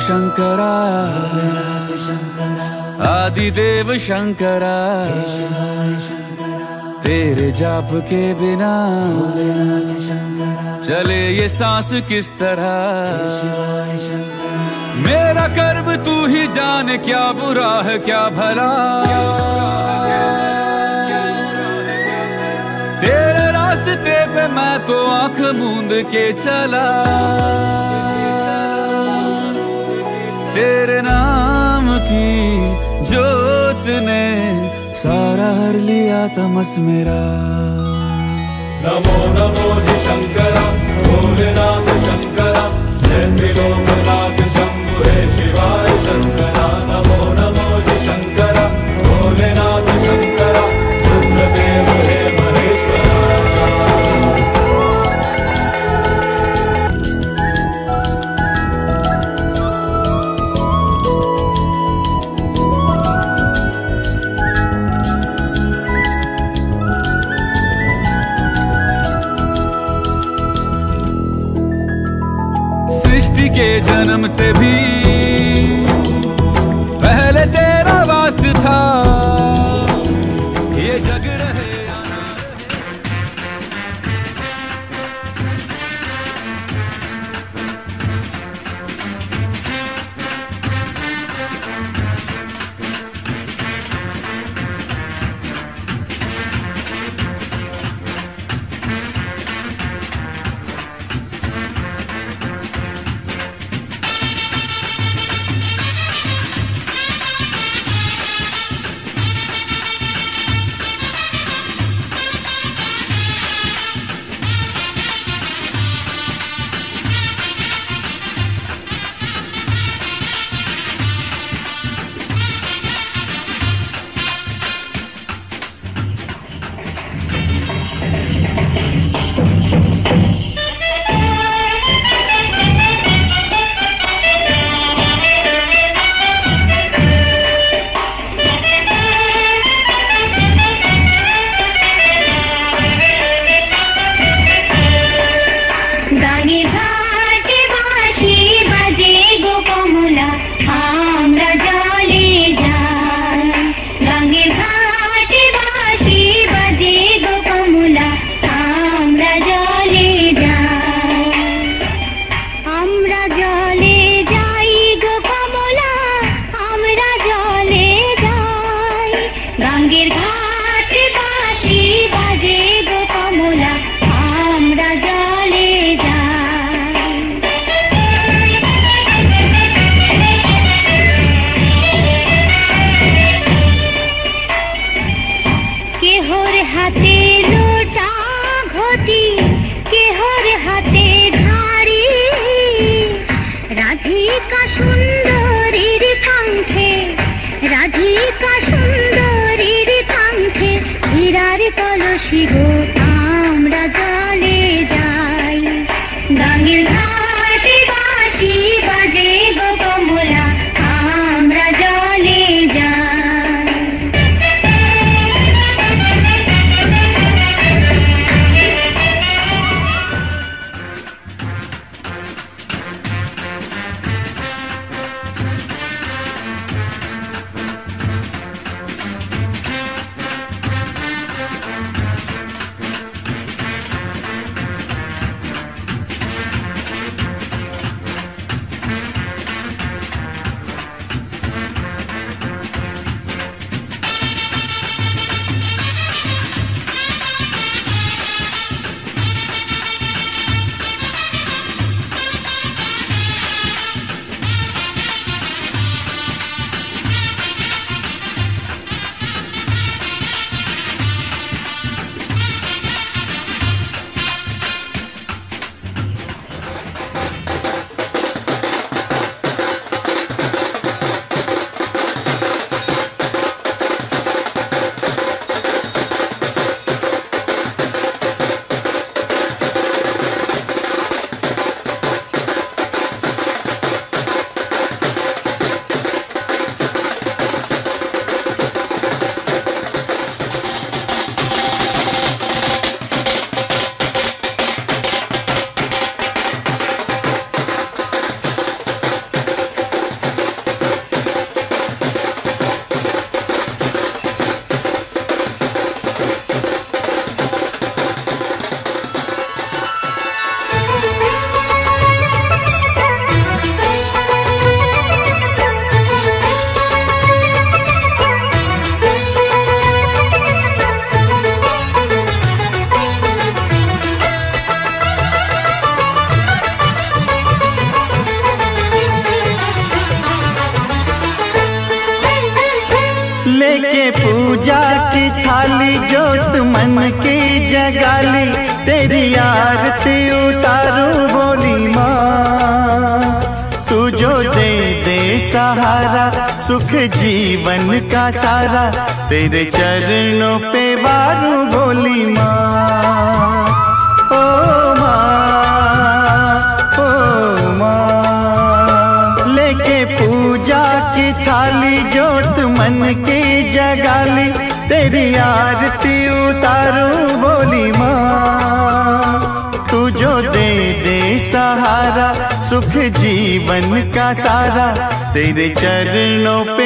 शंकरा। आदि देव शंकरा। तेरे जाप के बिना चले ये सांस किस तरह? मेरा कर्म तू ही जान, क्या बुरा है, क्या भला? तेरे रास्ते पे मैं तो आँख मूंद के चला। तेरे नाम की जोत ने सारा हर लिया तमस मेरा। नमो नमो जी शंकरा, भोलेनाथ शंकरा, जय त्रिलोकनाथ तेरे चरणों पे बारू बोली माँ। ओ माँ ओ माँ। लेके पूजा की थाली जोत मन की जगाली तेरी आरती उतारू बोली माँ। तू जो दे दे सहारा, सुख जीवन का सारा। तेरे चरणों पे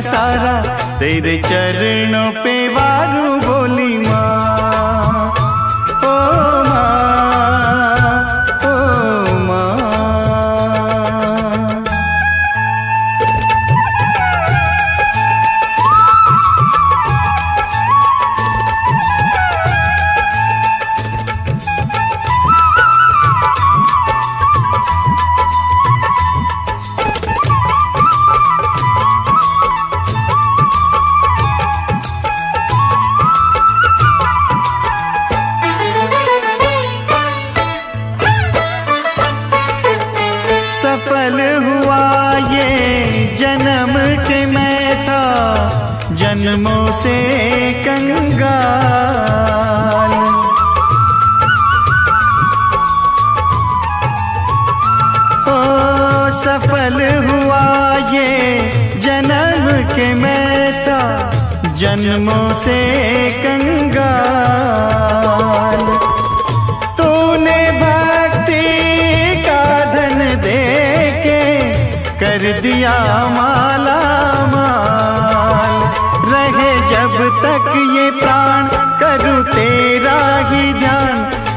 सारा तेरे चरणों सफल हुआ ये जन्म के मैता, जन्मों से कंगाल। तूने भक्ति का धन दे के कर दिया माला माल। रहे जब तक ये प्राण करूँ तेरा ही ध्यान,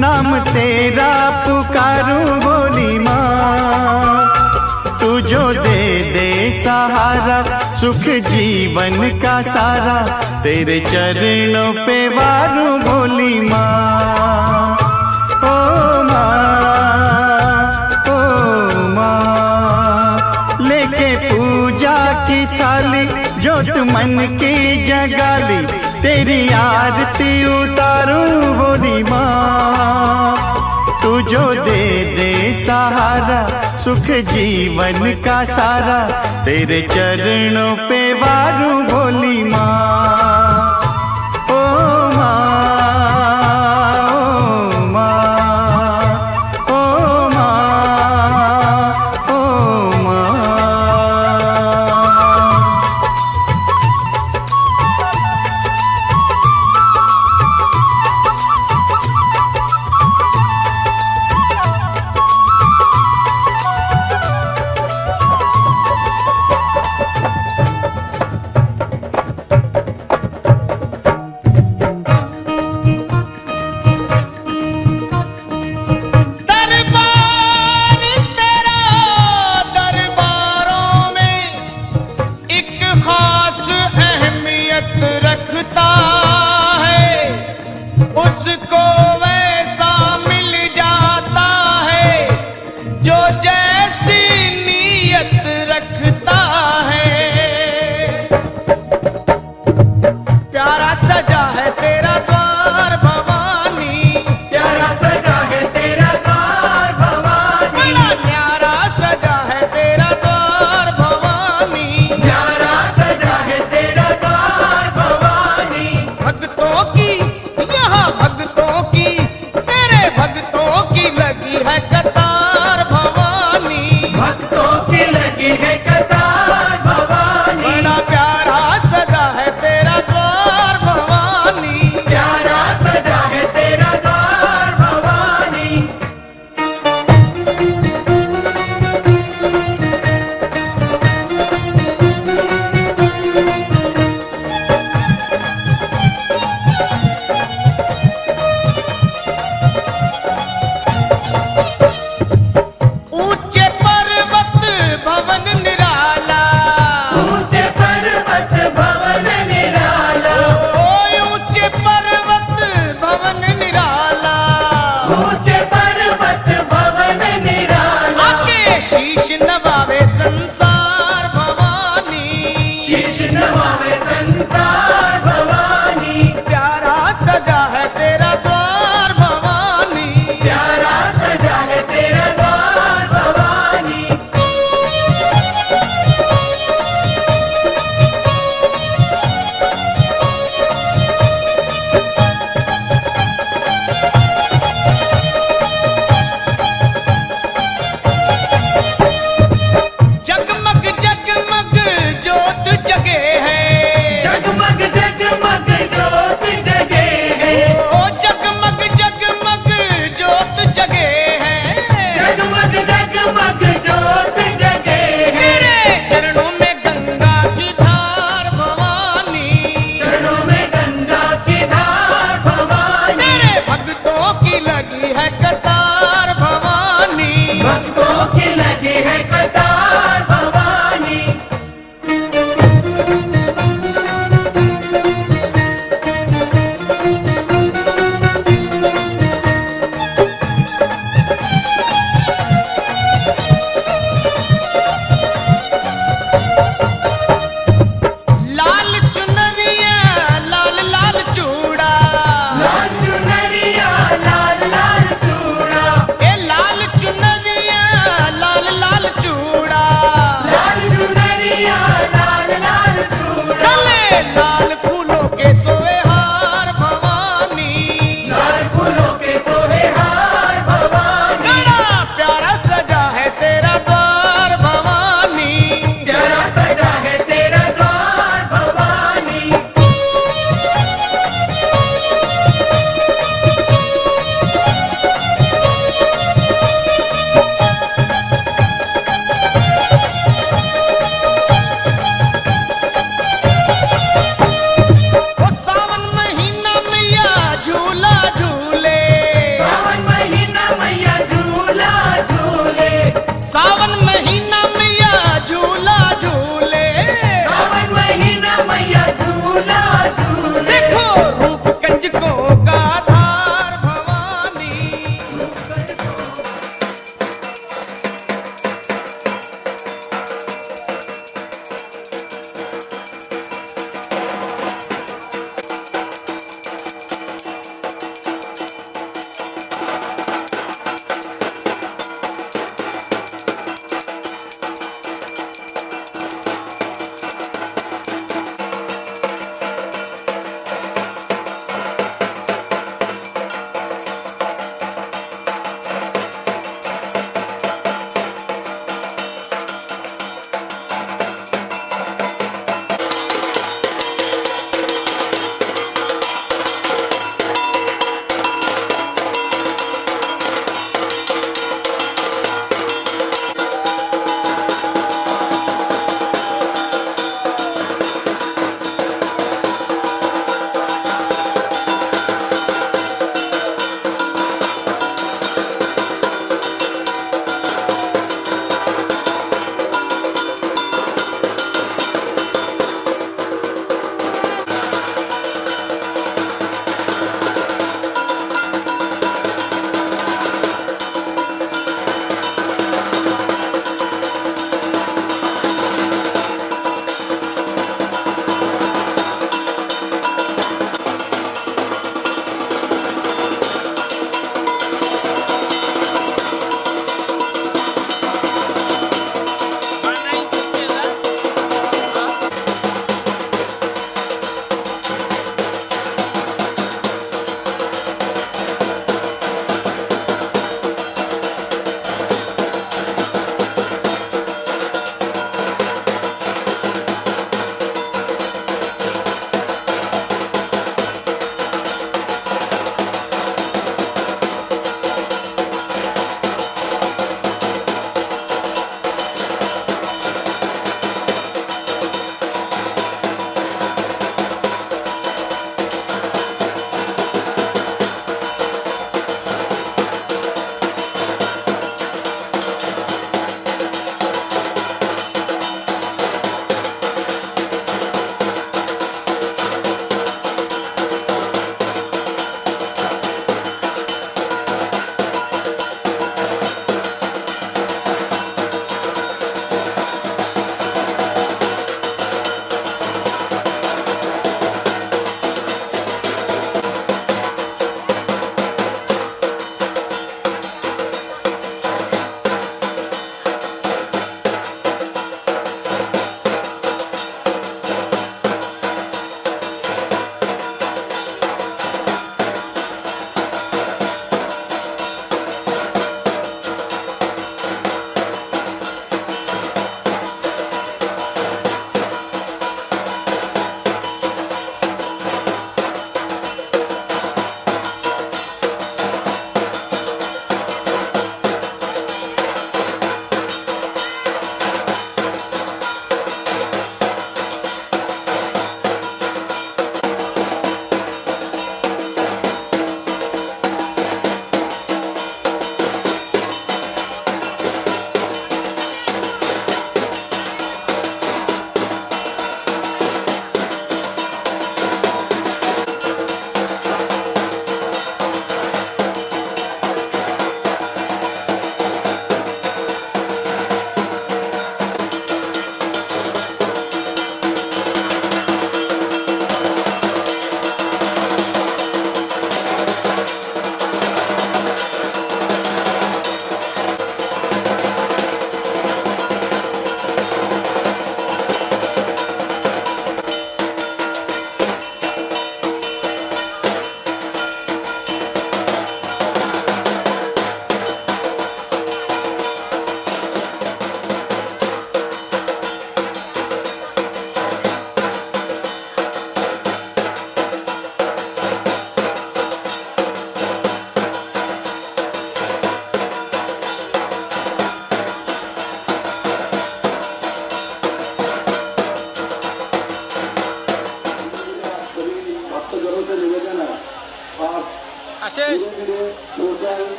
नाम तेरा पुकारूं सुख जीवन का सारा, तेरे चरणों पे वारू बोली माँ। ओ माँ ओ माँ, लेके पूजा की थाली, जोत मन की जगाली, तेरी आरती उतारू बोली माँ। तू जो दे दे सहारा सुख जीवन का सारा तेरे चरणों पे वारू भोली माँ।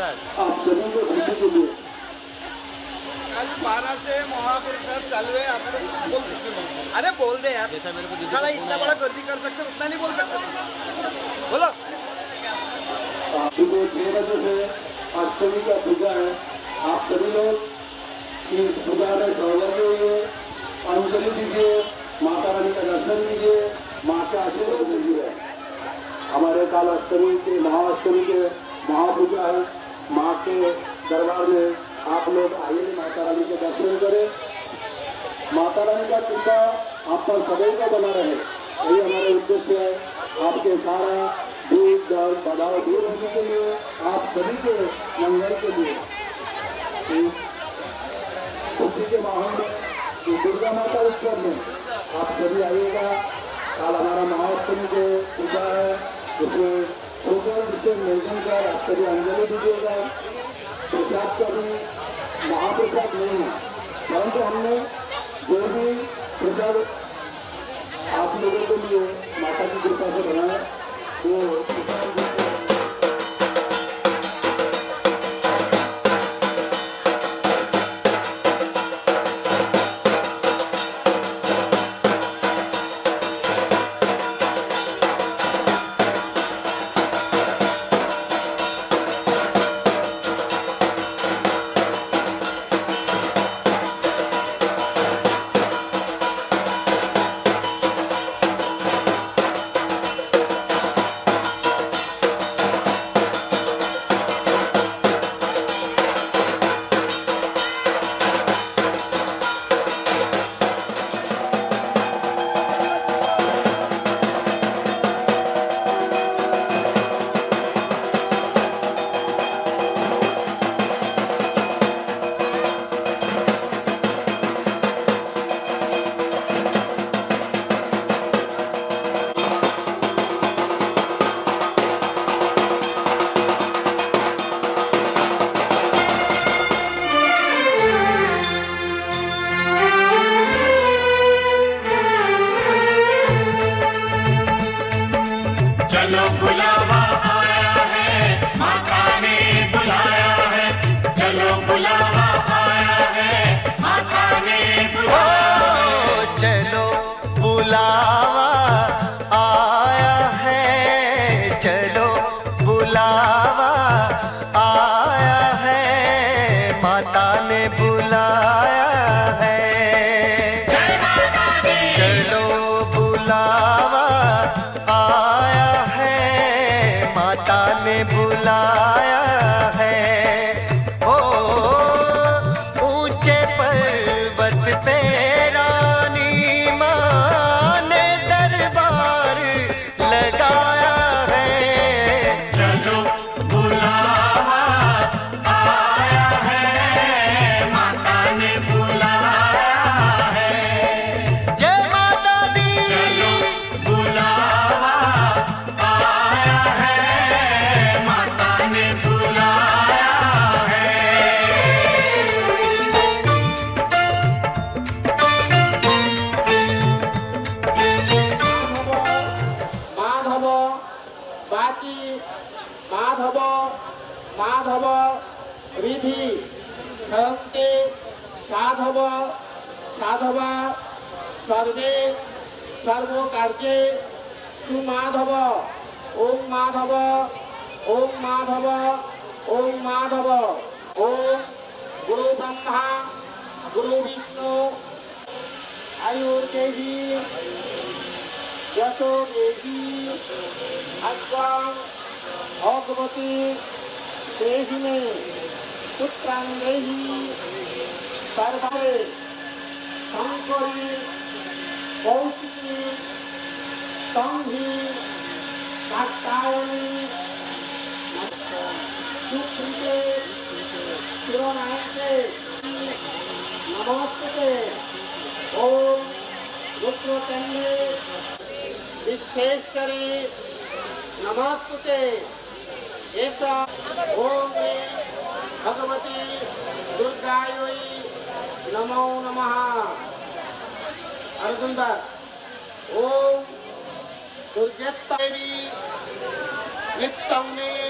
है। आप सभी है हो। अरे बोल दे यार जैसा मेरे को साला इतना बड़ा गर्दी कर सकते उतना नहीं बोल सकते बोलो सुबह छह बजे से अष्टमी का पूजा है आप सभी लोग इस पूजा में सहभागी होइए अंजलि दीजिए, माता रानी का दर्शन कीजिए, माँ के आशीर्वाद दीजिए हमारे काल अष्टमी के महाअष्टमी के महापूजा है। माँ के दरबार में आप लोग आइए, माता रानी के दर्शन करें। माता रानी का कृपा आप पर सदैव का बना रहे। यही हमारा उद्देश्य है आपके सारा दूध दर्द बधाव दूर होने के लिए, आप सभी के मंगल के लिए। खुशी के माहौल में दुर्गा माता उत्सव में आप सभी आइएगा। कल हमारा महाअष्टमी के पूजा है। उसमें सोशल से मेंटेन कर आप सभी अंजलि दीजिएगा प्रसाद का भी, महाप्रसाद नहीं है। परंतु हमने जो भी प्रसाद आप लोगों के लिए माता की कृपा से बनाया, वो प्रसाद नमस्ते ओम रुद्रकंडे विशेष करें नमस्ते ऐसा ओम भगवती दुर्गाय नमो नम अर्जुंदर ओम दुर्जत्ता देवी में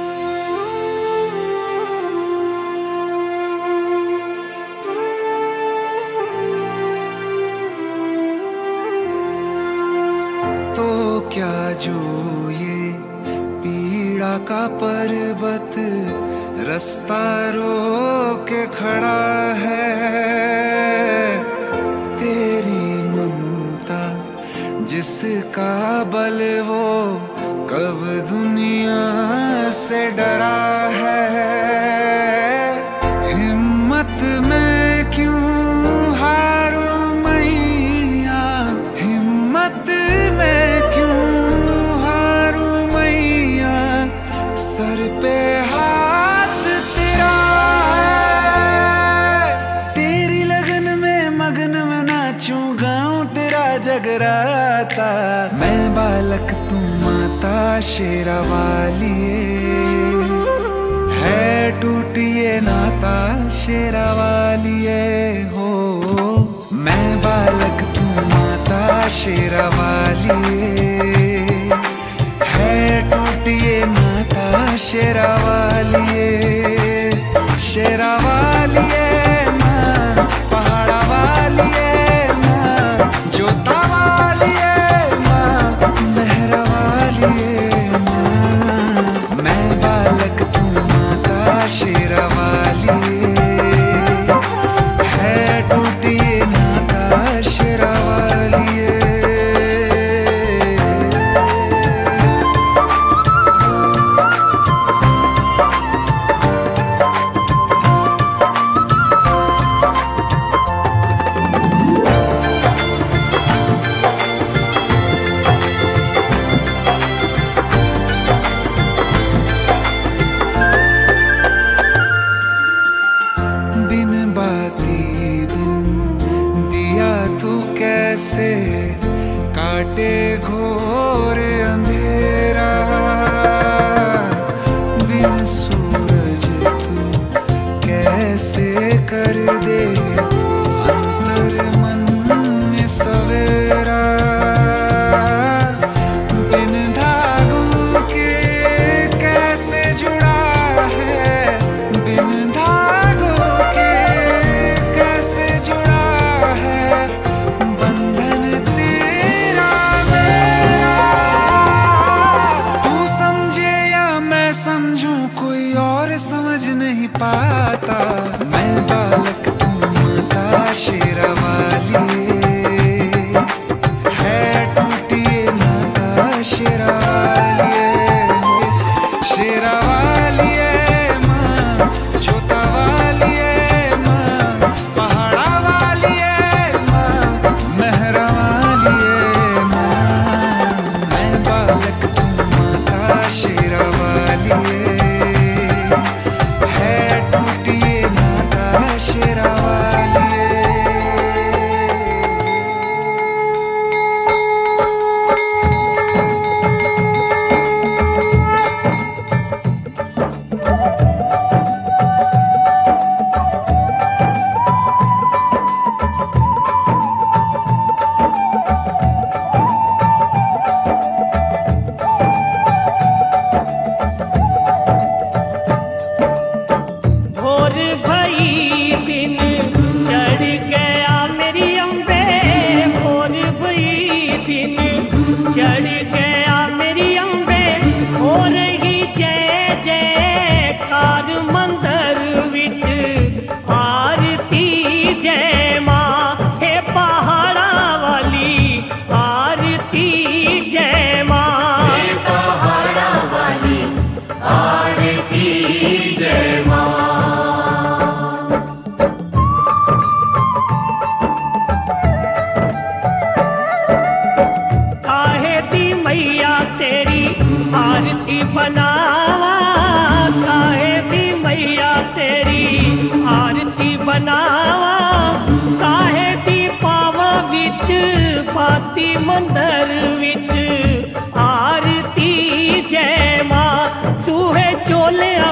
जो ये पीड़ा का पर्वत रास्ता रोके खड़ा है। तेरी ममता जिसका बल वो कब दुनिया से डरा है। शेरावालिए है टूटिए नाता, शेरा वालिए हो। मैं बालक, तू माता शेरावालिए है टूटिए नाता, शेरा वालिए।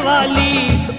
वाली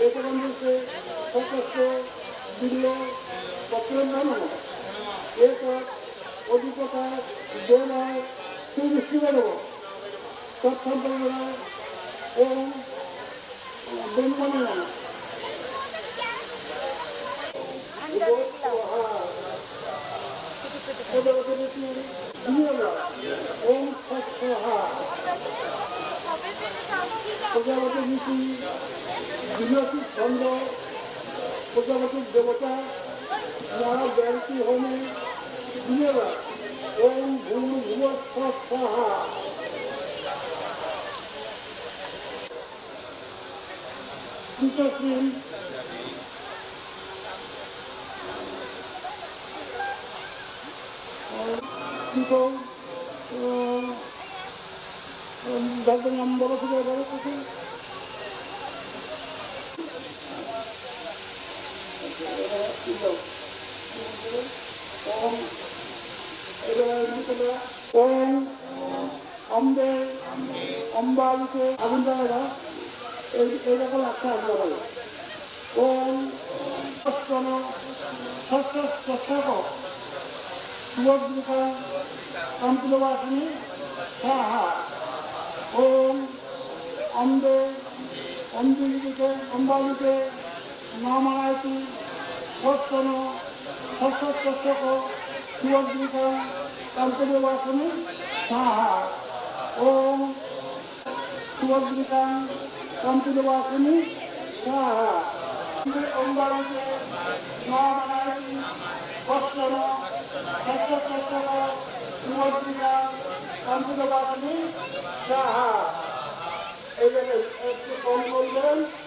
প্রসিত হিন্দকর্ম পরিষ্কারী জানাতি সুধনা বরফনামক অধ্যায়নম এত দীপম বরফনামক অধ্যায় অধ্যায়নম এইভাবে একটা অবশ্যই সবাই এটা বিনতি ছন্দ প্রজাপতির দেবতা মহাব্যান্তি হোমে দুজনা ওম ভূম ভুব স্বাহা Shri people uh, um, that's the number of the other person. ஓம் அம்பே அம்பாவுக்கு அகுந்தாரா এরকম একটা আন্দোলন ওম সস্তন সস্তক সুবর্ধিকা অন্তর্বাসিনী হ্যাঁ হ্যাঁ ওম অম্বে অম্বিকে অম্বালিকে নামায়তী ಹೊತ್ತನು ಹೊಸತ್ತು ಹೊಸಕು ಶಿವಜ್ಞಿಕ ಕಂಪನಿ ವಾಸನು ಸಹ ಓಂ ಶಿವಜ್ಞಿಕ ಕಂಪನಿ ವಾಸನು ಸಹ ಒಂಬಳಗೆ ನಾಮನಾಯಿ ಹೊತ್ತನು ಹೊಸತ್ತು ಹೊಸಕು ಶಿವಜ್ಞಿಕ ಕಂಪನಿ ವಾಸನು ಸಹ এই একটু কম করলেন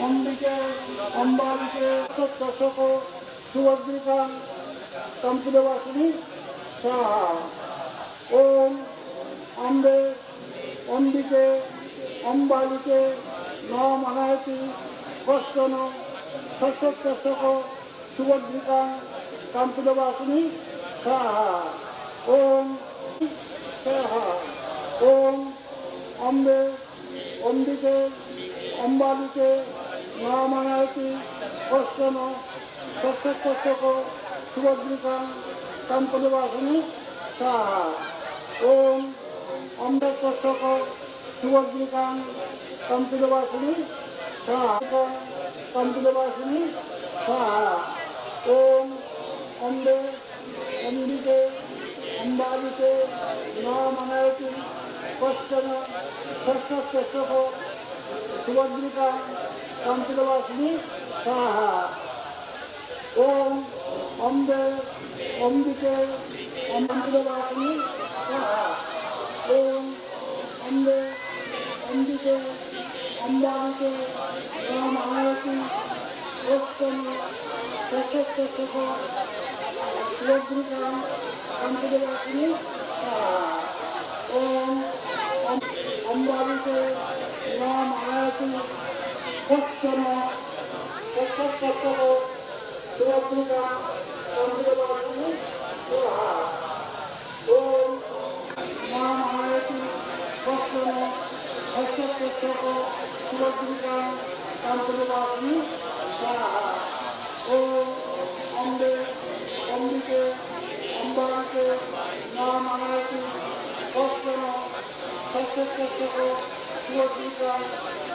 অম্বিকে অম্বালিকে দর্শক সুভদ্রী খান কম্পিলবাসিনী সাহা। ওম অম্বে অম্বিকে, অম্বালিকে নমায়তি কষ্টন সত্যক দর্শক সুভদ্রী খান কম্পিলবাসিনী সাহা। ওম সাহা। ওম অম্বে অম্বিকে, অম্বালিকে রামানায়তি কষ্টন সত্যক সুভদ্রিকা কাম্পদেবাসনী সাহা ওম অমৃতক সুভদ্রিকা কাম্পদেবাসনী সাহা কাম্পদেবাসনী সাহা ওম অম্বে অম্বিকে অম্বাদিকে রামানায়তি কষ্টন সত্যক সুভদ্রিকা कंपिलवासिनी स्वाहा ओम अम्बे अम्बिके अम्बिलवासिनी ओम अम्बे अम्बिके अम्बांके रामायती ओम प्रशस्त 国家の国家国家の共和国が感じる場合に、では、オール、マーマーエティ、国家の国家国家の共和国が感じる場合に、では、オール、オンデ、オンディケ、オンバラケ、マーマーエティ、国家の国家国家の共和国が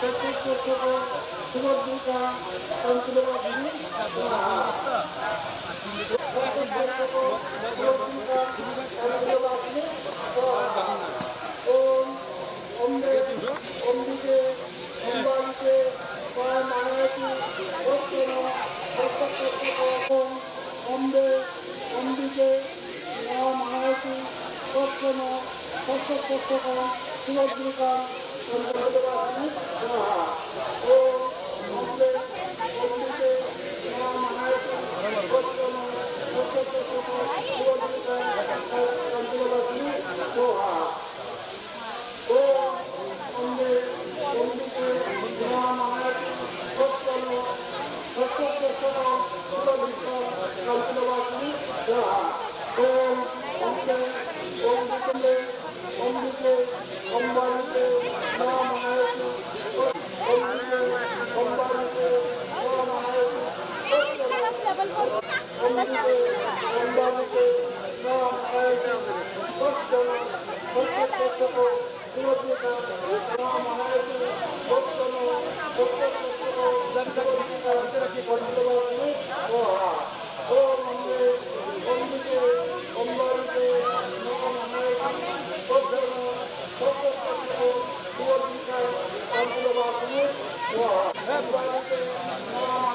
সত্যক সুভদ্রিকা কান্তনিবাসিনী সাহা ওম অম্বে অম্বিকে মহামায়তি কষ্টন সত্যক সুভদ্রিকা কান্তনিবাসিনী সোহা ওম অম্বে অম্বিকে মহামায়তি কষ্টন সত্যক সুভদ্রিকা কান্তনিবাসিনী Om Bhante, Om Bhante, Om Bhante, Wow.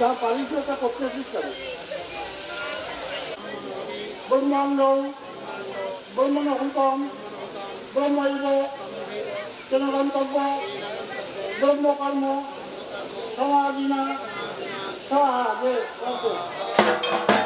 যা পারিস ওটা করতে চেষ্টা ব্রহ্মাণ্ড ব্রহ্মণহন্তম ব্রহ্মৈব কেন গন্তব্য ব্রহ্মকর্ম 川南川で、川で。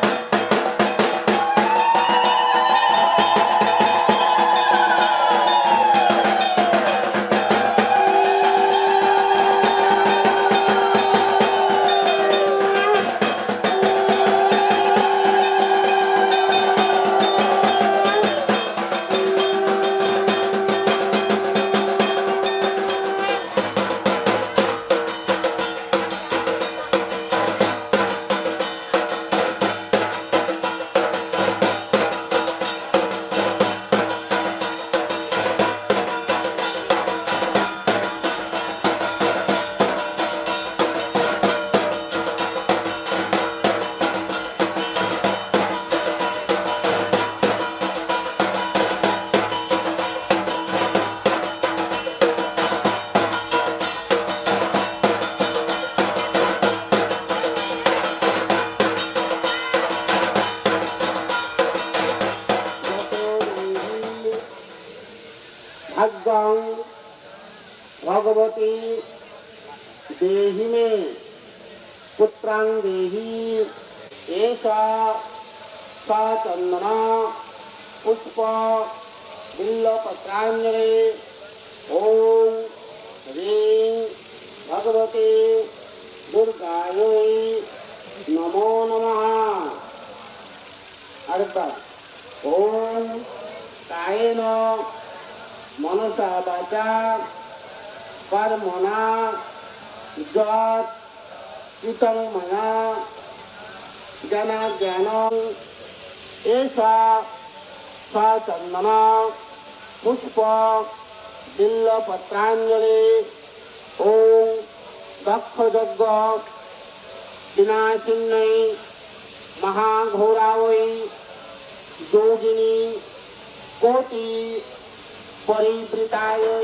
चन्दना पुष्प, बिल्लपत्राञ्जले, ॐ ह्रीं भगवते दुर्गायै नमो नमः। अर्थात ॐ कायेन मनसा वाचा, कर्मणा যৎ इतं जन जनज्ञानं एषा सा चन्दना पुष्प बिल्लपत्राञ्जलि ॐ दक्षयज्ञ विनाशिन्नै महाघोरावई योगिनी कोटि परिवृतायै